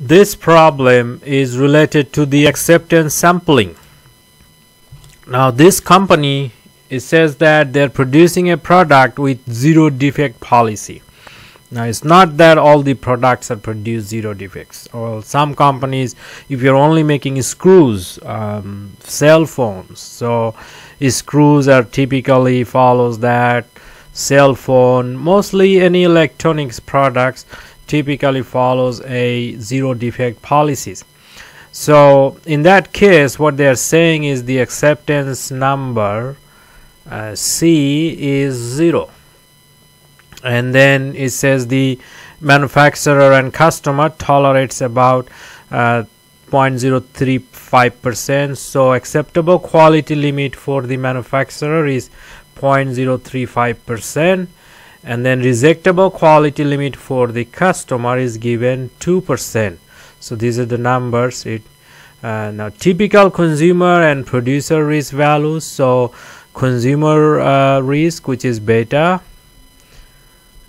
this problem is related to the acceptance sampling. Now this company it says that they're producing a product with zero defect policy. Now it's not that all the products are produced zero defects. Or some companies if you're only making screws um, cell phones so screws are typically follows that cell phone mostly any electronics products typically follows a zero defect policies. So in that case what they are saying is the acceptance number uh, C is 0 and then it says the manufacturer and customer tolerates about uh, 0.035% so acceptable quality limit for the manufacturer is 0.035% and then rejectable quality limit for the customer is given 2% so these are the numbers. It uh, now typical consumer and producer risk values. So consumer uh, risk which is beta.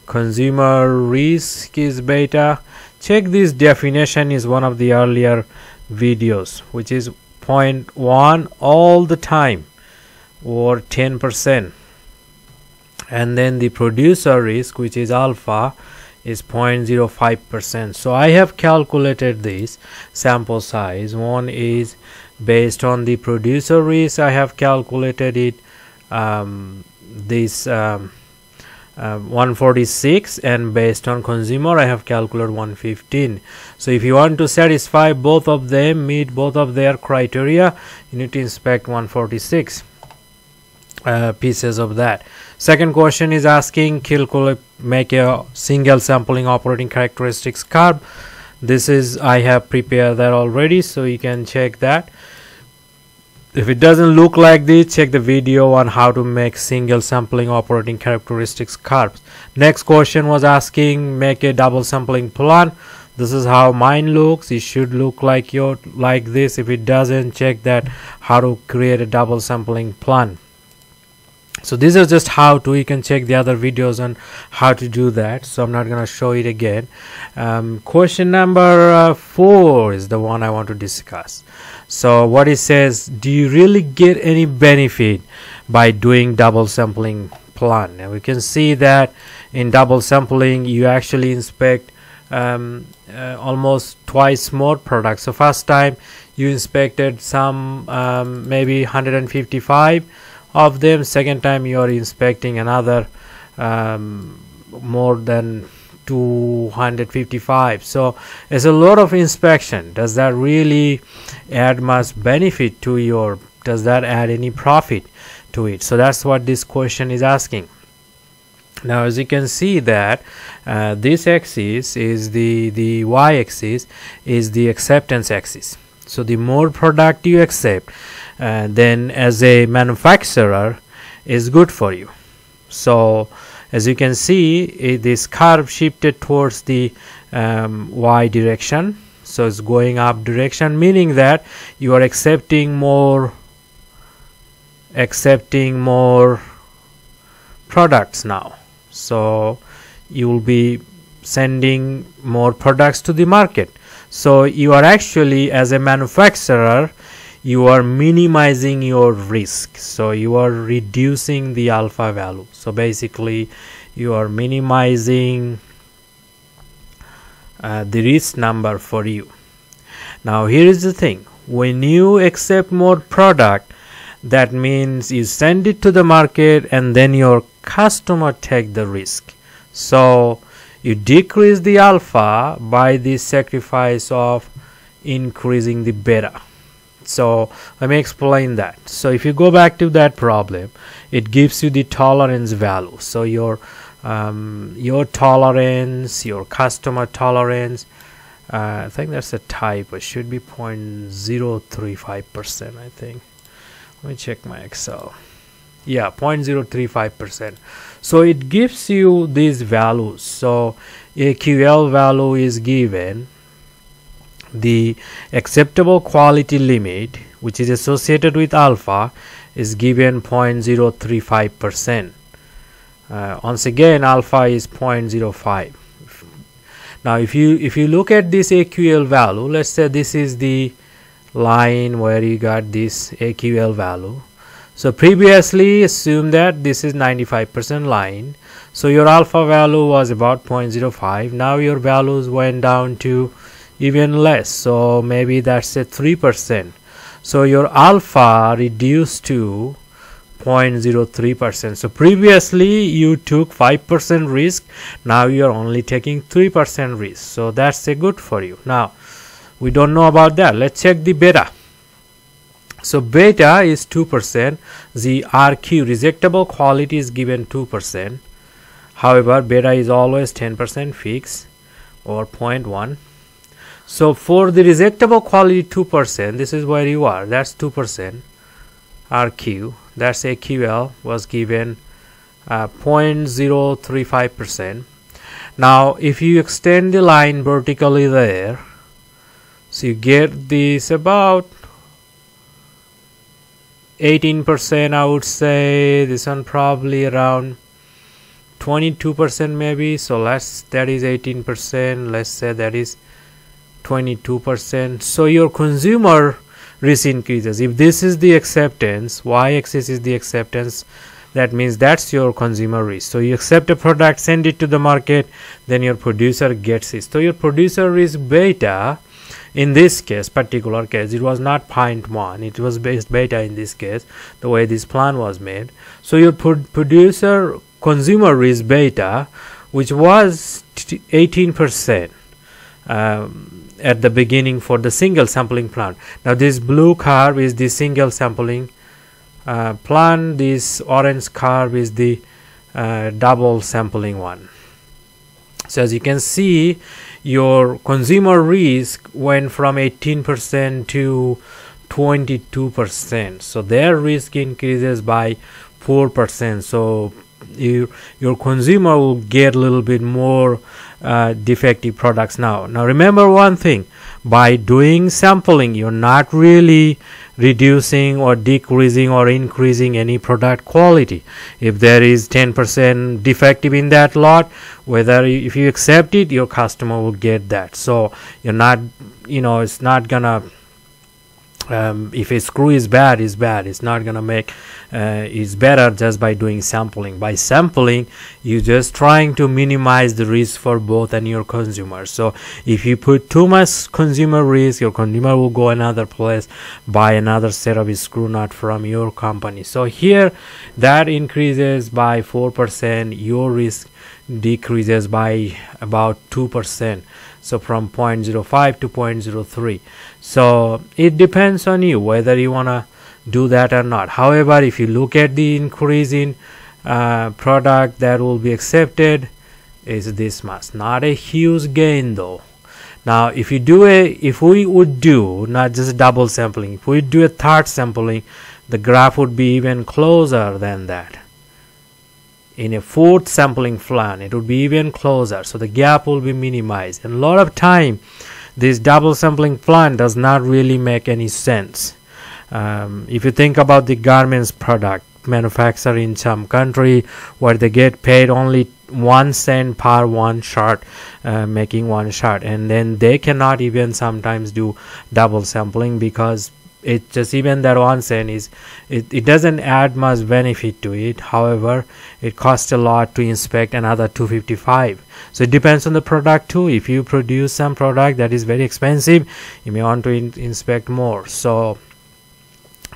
Consumer risk is beta. Check this definition is one of the earlier videos which is 0.1 all the time or 10% and then the producer risk which is alpha is 0.05% so I have calculated this sample size. One is based on the producer risk. I have calculated it um, this um, uh, 146 and based on consumer I have calculated 115 so if you want to satisfy both of them meet both of their criteria you need to inspect 146 uh, pieces of that second question is asking make a single sampling operating characteristics curve this is I have prepared that already so you can check that. If it doesn't look like this check the video on how to make single sampling operating characteristics curves next question was asking make a double sampling plan. This is how mine looks. It should look like your like this. If it doesn't check that how to create a double sampling plan so these are just how to you can check the other videos on how to do that. So i'm not going to show it again. Um, question number uh, four is the one i want to discuss. So what it says do you really get any benefit by doing double sampling plan? And we can see that in double sampling you actually inspect um, uh, almost twice more products. So first time you inspected some um, maybe 155 of them. Second time you are inspecting another um, more than 255 so it's a lot of inspection. Does that really add much benefit to your does that add any profit to it? So that's what this question is asking. Now as you can see that uh, this axis is the the y-axis is the acceptance axis. So the more product you accept uh, then as a manufacturer is good for you. So as you can see it, this curve shifted towards the um, y direction. So it's going up direction meaning that you are accepting more accepting more products now. So you will be sending more products to the market. So you are actually as a manufacturer you are minimizing your risk. So you are reducing the alpha value. So basically you are minimizing uh, the risk number for you. Now here is the thing. When you accept more product that means you send it to the market and then your customer take the risk. So you decrease the alpha by the sacrifice of increasing the beta so let me explain that. So if you go back to that problem it gives you the tolerance value. So your um, your tolerance your customer tolerance uh, I think that's a type. It should be 0.035 percent I think. Let me check my Excel. Yeah 0.035 percent. So it gives you these values. So aql value is given the acceptable quality limit which is associated with alpha is given 0.035 percent. Uh, once again alpha is 0.05 now if you if you look at this aql value let's say this is the line where you got this aql value. So previously assume that this is 95% line. So your alpha value was about 0.05 now your values went down to even less so maybe that's a 3% so your alpha reduced to 0.03% so previously you took 5% risk now you are only taking 3% risk. So that's a good for you. Now we don't know about that. Let's check the beta. So beta is 2% the rq rejectable quality is given 2% however beta is always 10% fixed or 0.1 so for the rejectable quality 2% this is where you are. That's 2% rq that's aql was given uh, 0.035% now if you extend the line vertically there so you get this about 18% I would say. This one probably around 22% maybe. So let's that is 18% let's say that is 22% so your consumer risk increases. If this is the acceptance y-axis is the acceptance that means that's your consumer risk. So you accept a product send it to the market then your producer gets it. So your producer risk beta in this case particular case it was not point one. It was based beta in this case the way this plan was made. So your producer consumer risk beta which was 18 percent um, at the beginning for the single sampling plan now this blue curve is the single sampling uh, plan this orange curve is the uh, double sampling one. So as you can see your consumer risk went from 18% to 22% so their risk increases by 4% so you, your consumer will get a little bit more uh, defective products now. Now remember one thing. By doing sampling you're not really reducing or decreasing or increasing any product quality. If there is 10% defective in that lot whether if you accept it your customer will get that. So you're not you know it's not gonna um, if a screw is bad is bad. It's not gonna make uh, it's better just by doing sampling. By sampling you just trying to minimize the risk for both and your consumer so if you put too much consumer risk your consumer will go another place buy another set of screw nut from your company. So here that increases by 4% your risk decreases by about 2% so from 0.05 to 0.03 so it depends on you whether you want to do that or not. However if you look at the increase in uh, product that will be accepted is this much. Not a huge gain though. Now if you do a if we would do not just double sampling if we do a third sampling the graph would be even closer than that in a fourth sampling plan it would be even closer so the gap will be minimized. And a lot of time this double sampling plan does not really make any sense. Um, if you think about the garments product manufactured in some country where they get paid only one cent per one shirt uh, making one shirt and then they cannot even sometimes do double sampling because it just even that one cent is it, it doesn't add much benefit to it. However it costs a lot to inspect another 255 so it depends on the product too. If you produce some product that is very expensive you may want to in inspect more. So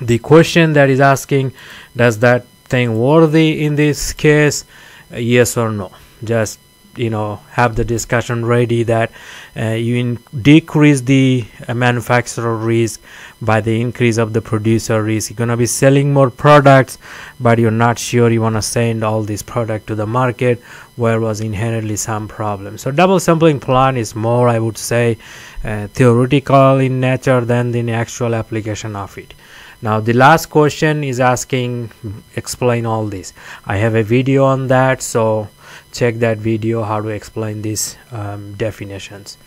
the question that is asking does that thing worthy in this case? Yes or no? Just you know have the discussion ready that uh, you decrease the uh, manufacturer risk. By the increase of the producer risk you're going to be selling more products but you're not sure you want to send all this product to the market where was inherently some problem. So double sampling plan is more i would say uh, theoretical in nature than the actual application of it. Now the last question is asking explain all this. I have a video on that so check that video how to explain these um, definitions